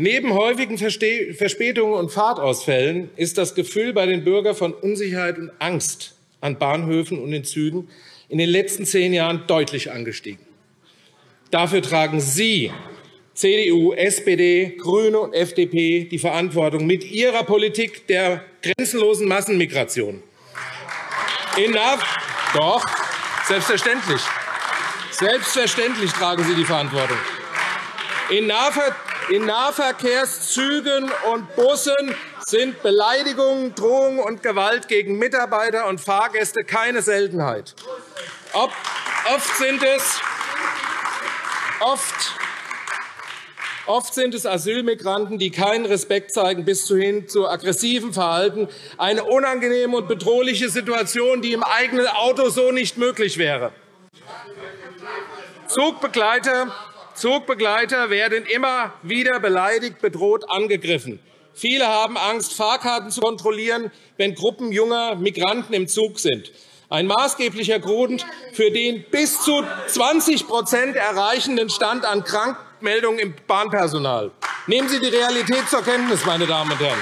Neben häufigen Verspätungen und Fahrtausfällen ist das Gefühl bei den Bürgern von Unsicherheit und Angst an Bahnhöfen und in Zügen in den letzten zehn Jahren deutlich angestiegen. Dafür tragen Sie, CDU, SPD, Grüne und FDP, die Verantwortung mit ihrer Politik der grenzenlosen Massenmigration. In Doch, selbstverständlich. Selbstverständlich tragen Sie die Verantwortung. In Nahver in Nahverkehrszügen und Bussen sind Beleidigungen, Drohungen und Gewalt gegen Mitarbeiter und Fahrgäste keine Seltenheit. Oft sind es, oft, oft sind es Asylmigranten, die keinen Respekt zeigen, bis hin zu aggressivem Verhalten, eine unangenehme und bedrohliche Situation, die im eigenen Auto so nicht möglich wäre. Zugbegleiter Zugbegleiter werden immer wieder beleidigt, bedroht, angegriffen. Viele haben Angst, Fahrkarten zu kontrollieren, wenn Gruppen junger Migranten im Zug sind. Ein maßgeblicher Grund für den bis zu 20% erreichenden Stand an Krankmeldungen im Bahnpersonal. Nehmen Sie die Realität zur Kenntnis, meine Damen und Herren.